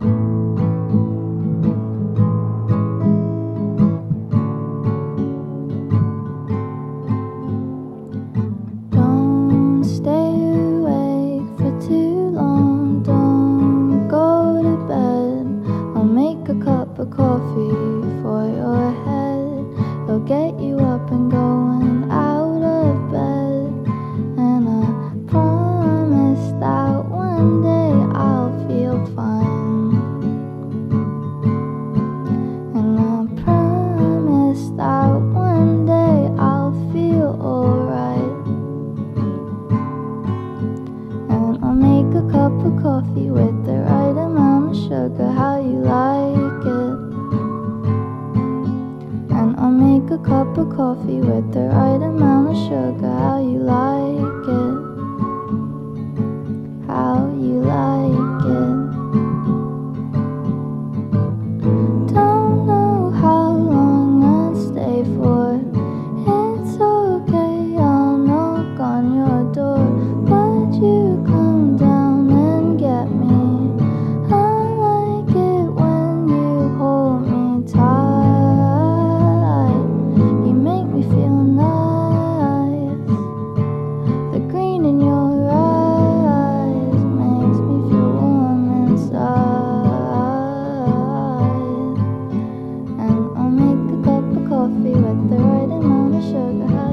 Don't a cup of coffee with the right amount of sugar. How you like it? How you like it? Don't know how long I'll stay for. It's okay, I'll knock on your door. good amount of sugar.